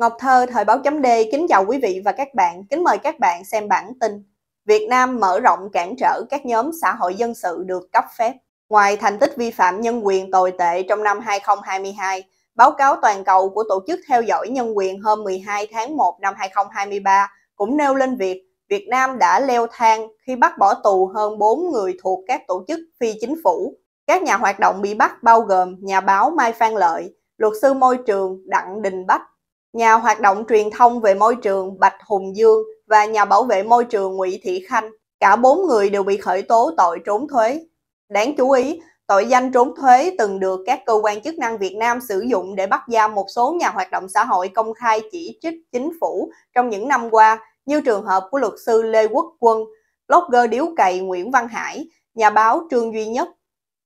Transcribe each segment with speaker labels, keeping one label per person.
Speaker 1: Ngọc Thơ, Thời báo chấm D, kính chào quý vị và các bạn, kính mời các bạn xem bản tin. Việt Nam mở rộng cản trở các nhóm xã hội dân sự được cấp phép. Ngoài thành tích vi phạm nhân quyền tồi tệ trong năm 2022, báo cáo toàn cầu của Tổ chức Theo dõi Nhân quyền hôm 12 tháng 1 năm 2023 cũng nêu lên việc Việt Nam đã leo thang khi bắt bỏ tù hơn 4 người thuộc các tổ chức phi chính phủ. Các nhà hoạt động bị bắt bao gồm nhà báo Mai Phan Lợi, luật sư môi trường Đặng Đình Bách, nhà hoạt động truyền thông về môi trường Bạch Hùng Dương và nhà bảo vệ môi trường Nguyễn Thị Khanh. Cả bốn người đều bị khởi tố tội trốn thuế. Đáng chú ý, tội danh trốn thuế từng được các cơ quan chức năng Việt Nam sử dụng để bắt giam một số nhà hoạt động xã hội công khai chỉ trích chính phủ trong những năm qua, như trường hợp của luật sư Lê Quốc Quân, blogger điếu cày Nguyễn Văn Hải, nhà báo Trương Duy Nhất,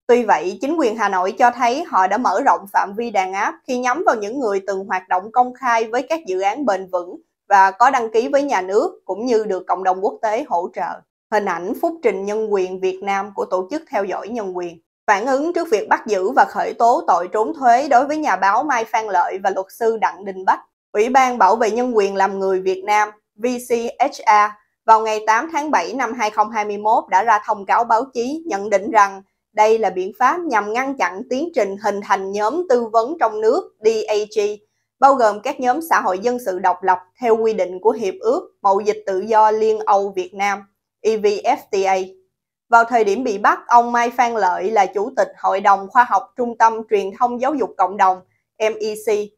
Speaker 1: Tuy vậy, chính quyền Hà Nội cho thấy họ đã mở rộng phạm vi đàn áp khi nhắm vào những người từng hoạt động công khai với các dự án bền vững và có đăng ký với nhà nước cũng như được cộng đồng quốc tế hỗ trợ. Hình ảnh phúc trình nhân quyền Việt Nam của Tổ chức Theo dõi Nhân quyền. Phản ứng trước việc bắt giữ và khởi tố tội trốn thuế đối với nhà báo Mai Phan Lợi và luật sư Đặng Đình Bách, Ủy ban Bảo vệ Nhân quyền làm người Việt Nam VCHA vào ngày 8 tháng 7 năm 2021 đã ra thông cáo báo chí nhận định rằng đây là biện pháp nhằm ngăn chặn tiến trình hình thành nhóm tư vấn trong nước DAG, bao gồm các nhóm xã hội dân sự độc lập theo quy định của Hiệp ước Mậu dịch tự do Liên Âu Việt Nam EVFTA. Vào thời điểm bị bắt, ông Mai Phan Lợi là Chủ tịch Hội đồng Khoa học Trung tâm Truyền thông Giáo dục Cộng đồng MEC,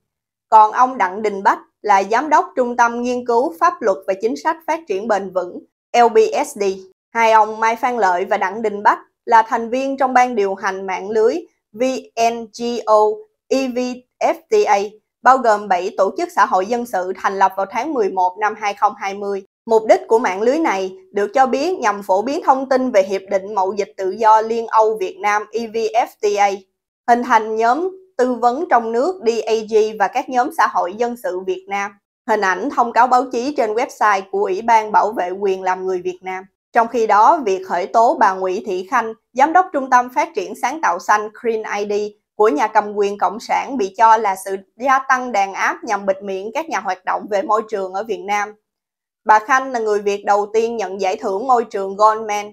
Speaker 1: còn ông Đặng Đình Bách là Giám đốc Trung tâm Nghiên cứu Pháp luật và Chính sách Phát triển Bền vững LBSD. Hai ông Mai Phan Lợi và Đặng Đình Bách là thành viên trong ban điều hành mạng lưới VNGO EVFTA, bao gồm 7 tổ chức xã hội dân sự thành lập vào tháng 11 năm 2020. Mục đích của mạng lưới này được cho biết nhằm phổ biến thông tin về Hiệp định Mậu dịch tự do Liên Âu Việt Nam EVFTA, hình thành nhóm tư vấn trong nước DAG và các nhóm xã hội dân sự Việt Nam. Hình ảnh thông cáo báo chí trên website của Ủy ban Bảo vệ quyền làm người Việt Nam. Trong khi đó, việc khởi tố bà Nguyễn Thị Khanh, Giám đốc Trung tâm Phát triển Sáng tạo xanh Green ID của nhà cầm quyền Cộng sản bị cho là sự gia tăng đàn áp nhằm bịt miệng các nhà hoạt động về môi trường ở Việt Nam. Bà Khanh là người Việt đầu tiên nhận giải thưởng môi trường Goldman,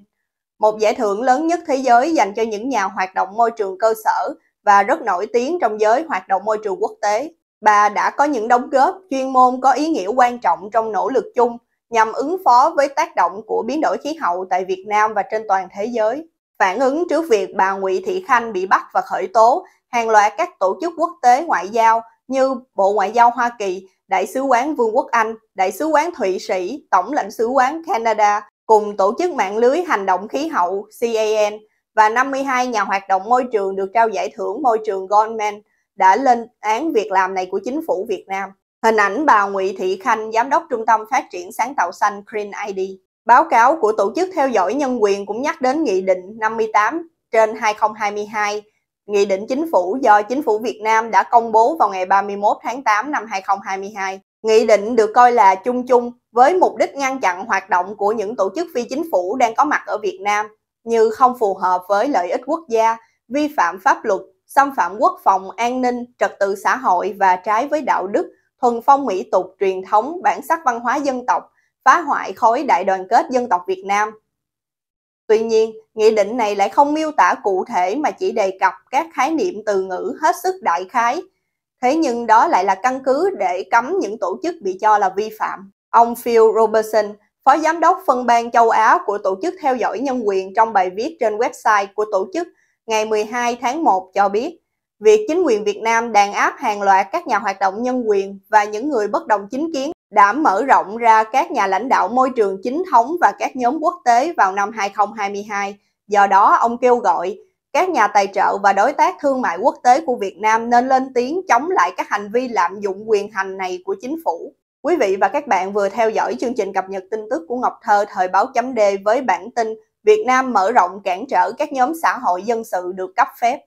Speaker 1: một giải thưởng lớn nhất thế giới dành cho những nhà hoạt động môi trường cơ sở và rất nổi tiếng trong giới hoạt động môi trường quốc tế. Bà đã có những đóng góp chuyên môn có ý nghĩa quan trọng trong nỗ lực chung nhằm ứng phó với tác động của biến đổi khí hậu tại Việt Nam và trên toàn thế giới. Phản ứng trước việc bà Nguyễn Thị Khanh bị bắt và khởi tố, hàng loạt các tổ chức quốc tế ngoại giao như Bộ Ngoại giao Hoa Kỳ, Đại sứ quán Vương quốc Anh, Đại sứ quán Thụy Sĩ, Tổng lãnh sứ quán Canada cùng tổ chức mạng lưới hành động khí hậu CAN và 52 nhà hoạt động môi trường được trao giải thưởng môi trường Goldman đã lên án việc làm này của chính phủ Việt Nam. Hình ảnh bà Nguyễn Thị Khanh, Giám đốc Trung tâm Phát triển Sáng tạo xanh Green ID. Báo cáo của Tổ chức Theo dõi Nhân quyền cũng nhắc đến Nghị định 58 trên 2022, Nghị định Chính phủ do Chính phủ Việt Nam đã công bố vào ngày 31 tháng 8 năm 2022. Nghị định được coi là chung chung với mục đích ngăn chặn hoạt động của những tổ chức phi chính phủ đang có mặt ở Việt Nam như không phù hợp với lợi ích quốc gia, vi phạm pháp luật, xâm phạm quốc phòng, an ninh, trật tự xã hội và trái với đạo đức, thuần phong mỹ tục truyền thống bản sắc văn hóa dân tộc, phá hoại khối đại đoàn kết dân tộc Việt Nam. Tuy nhiên, nghị định này lại không miêu tả cụ thể mà chỉ đề cập các khái niệm từ ngữ hết sức đại khái. Thế nhưng đó lại là căn cứ để cấm những tổ chức bị cho là vi phạm. Ông Phil Robertson, Phó Giám đốc phân ban châu Á của Tổ chức Theo dõi Nhân quyền trong bài viết trên website của tổ chức ngày 12 tháng 1 cho biết, Việc chính quyền Việt Nam đàn áp hàng loạt các nhà hoạt động nhân quyền và những người bất đồng chính kiến đã mở rộng ra các nhà lãnh đạo môi trường chính thống và các nhóm quốc tế vào năm 2022. Do đó, ông kêu gọi các nhà tài trợ và đối tác thương mại quốc tế của Việt Nam nên lên tiếng chống lại các hành vi lạm dụng quyền hành này của chính phủ. Quý vị và các bạn vừa theo dõi chương trình cập nhật tin tức của Ngọc Thơ thời báo chấm D với bản tin Việt Nam mở rộng cản trở các nhóm xã hội dân sự được cấp phép.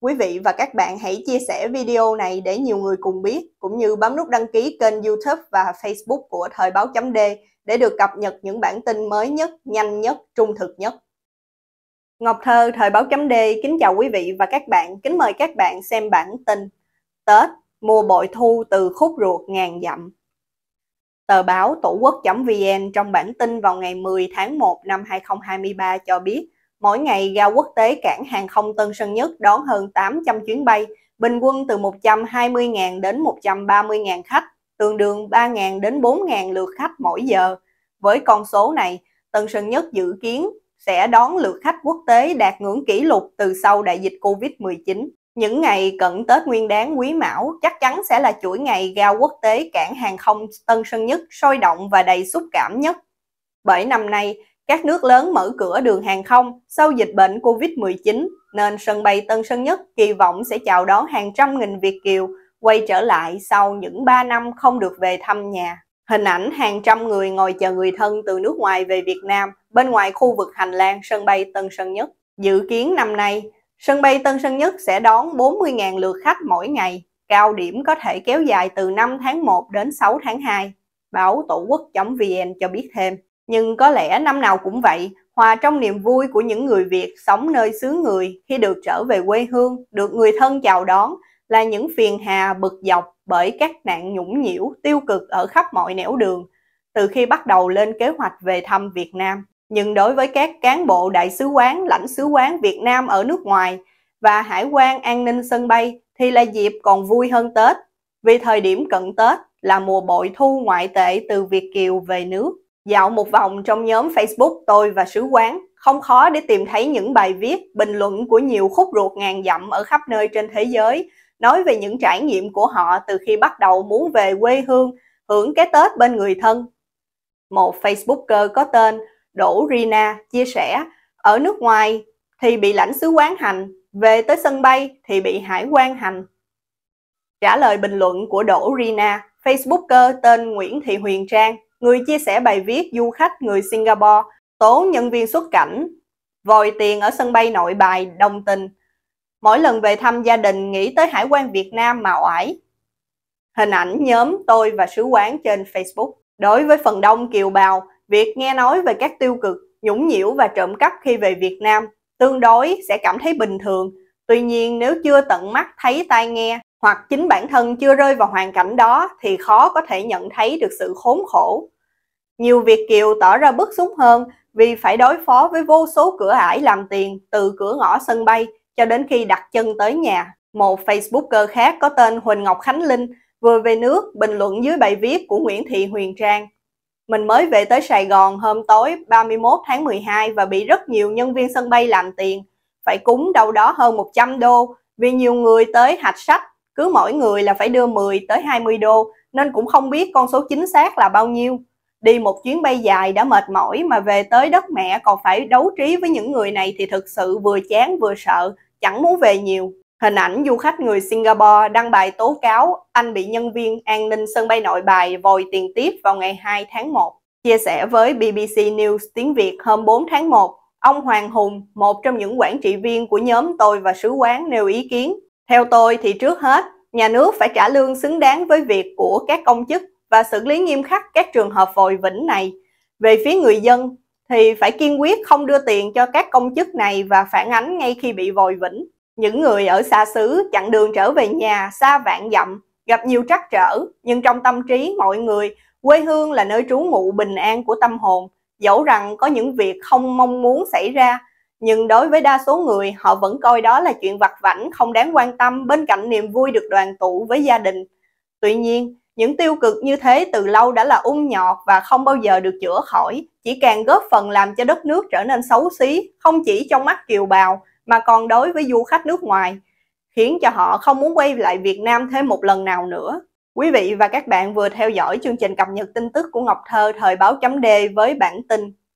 Speaker 1: Quý vị và các bạn hãy chia sẻ video này để nhiều người cùng biết, cũng như bấm nút đăng ký kênh YouTube và Facebook của Thời báo chấm D để được cập nhật những bản tin mới nhất, nhanh nhất, trung thực nhất. Ngọc Thơ, Thời báo chấm D kính chào quý vị và các bạn, kính mời các bạn xem bản tin Tết, mua bội thu từ khúc ruột ngàn dặm. Tờ báo Tổ quốc.vn trong bản tin vào ngày 10 tháng 1 năm 2023 cho biết, mỗi ngày ga quốc tế cảng hàng không Tân Sơn Nhất đón hơn 800 chuyến bay, bình quân từ 120.000 đến 130.000 khách, tương đương 3.000 đến 4.000 lượt khách mỗi giờ. Với con số này, Tân Sơn Nhất dự kiến sẽ đón lượt khách quốc tế đạt ngưỡng kỷ lục từ sau đại dịch Covid-19. Những ngày cận Tết Nguyên đáng Quý Mão chắc chắn sẽ là chuỗi ngày ga quốc tế cảng hàng không Tân Sơn Nhất sôi động và đầy xúc cảm nhất. Bởi năm nay, các nước lớn mở cửa đường hàng không sau dịch bệnh Covid-19 nên sân bay Tân Sơn Nhất kỳ vọng sẽ chào đón hàng trăm nghìn Việt Kiều quay trở lại sau những 3 năm không được về thăm nhà. Hình ảnh hàng trăm người ngồi chờ người thân từ nước ngoài về Việt Nam bên ngoài khu vực hành lang sân bay Tân Sơn Nhất. Dự kiến năm nay, sân bay Tân Sơn Nhất sẽ đón 40.000 lượt khách mỗi ngày, cao điểm có thể kéo dài từ 5 tháng 1 đến 6 tháng 2. Báo Tổ quốc.vn cho biết thêm. Nhưng có lẽ năm nào cũng vậy, hòa trong niềm vui của những người Việt sống nơi xứ người khi được trở về quê hương, được người thân chào đón, là những phiền hà bực dọc bởi các nạn nhũng nhiễu tiêu cực ở khắp mọi nẻo đường từ khi bắt đầu lên kế hoạch về thăm Việt Nam. Nhưng đối với các cán bộ đại sứ quán, lãnh sứ quán Việt Nam ở nước ngoài và hải quan an ninh sân bay thì là dịp còn vui hơn Tết, vì thời điểm cận Tết là mùa bội thu ngoại tệ từ Việt Kiều về nước. Dạo một vòng trong nhóm Facebook tôi và sứ quán, không khó để tìm thấy những bài viết, bình luận của nhiều khúc ruột ngàn dặm ở khắp nơi trên thế giới nói về những trải nghiệm của họ từ khi bắt đầu muốn về quê hương, hưởng cái Tết bên người thân. Một Facebooker có tên Đỗ Rina chia sẻ, ở nước ngoài thì bị lãnh sứ quán hành, về tới sân bay thì bị hải quan hành. Trả lời bình luận của Đỗ Rina, Facebooker tên Nguyễn Thị Huyền Trang, người chia sẻ bài viết du khách người Singapore tố nhân viên xuất cảnh, vòi tiền ở sân bay nội bài đồng tình Mỗi lần về thăm gia đình nghĩ tới Hải quan Việt Nam mà oải. Hình ảnh nhóm tôi và sứ quán trên Facebook. Đối với phần đông kiều bào, việc nghe nói về các tiêu cực, nhũng nhiễu và trộm cắp khi về Việt Nam tương đối sẽ cảm thấy bình thường. Tuy nhiên nếu chưa tận mắt thấy tai nghe hoặc chính bản thân chưa rơi vào hoàn cảnh đó thì khó có thể nhận thấy được sự khốn khổ. Nhiều Việt Kiều tỏ ra bức xúc hơn vì phải đối phó với vô số cửa ải làm tiền từ cửa ngõ sân bay cho đến khi đặt chân tới nhà. Một Facebooker khác có tên Huỳnh Ngọc Khánh Linh vừa về nước bình luận dưới bài viết của Nguyễn Thị Huyền Trang. Mình mới về tới Sài Gòn hôm tối 31 tháng 12 và bị rất nhiều nhân viên sân bay làm tiền. Phải cúng đâu đó hơn 100 đô vì nhiều người tới hạch sách, cứ mỗi người là phải đưa 10 tới 20 đô nên cũng không biết con số chính xác là bao nhiêu. Đi một chuyến bay dài đã mệt mỏi mà về tới đất mẹ còn phải đấu trí với những người này thì thực sự vừa chán vừa sợ chẳng muốn về nhiều. Hình ảnh du khách người Singapore đăng bài tố cáo anh bị nhân viên an ninh sân bay nội bài vòi tiền tiếp vào ngày 2 tháng 1. Chia sẻ với BBC News tiếng Việt hôm 4 tháng 1, ông Hoàng Hùng, một trong những quản trị viên của nhóm tôi và sứ quán nêu ý kiến. Theo tôi thì trước hết, nhà nước phải trả lương xứng đáng với việc của các công chức và xử lý nghiêm khắc các trường hợp vòi vĩnh này. Về phía người dân, thì phải kiên quyết không đưa tiền cho các công chức này và phản ánh ngay khi bị vòi vĩnh. Những người ở xa xứ chặn đường trở về nhà xa vạn dặm, gặp nhiều trắc trở, nhưng trong tâm trí mọi người, quê hương là nơi trú ngụ bình an của tâm hồn. Dẫu rằng có những việc không mong muốn xảy ra, nhưng đối với đa số người, họ vẫn coi đó là chuyện vặt vảnh không đáng quan tâm bên cạnh niềm vui được đoàn tụ với gia đình. Tuy nhiên, những tiêu cực như thế từ lâu đã là ung nhọt và không bao giờ được chữa khỏi, chỉ càng góp phần làm cho đất nước trở nên xấu xí, không chỉ trong mắt kiều bào mà còn đối với du khách nước ngoài, khiến cho họ không muốn quay lại Việt Nam thêm một lần nào nữa. Quý vị và các bạn vừa theo dõi chương trình cập nhật tin tức của Ngọc Thơ thời báo chấm D với bản tin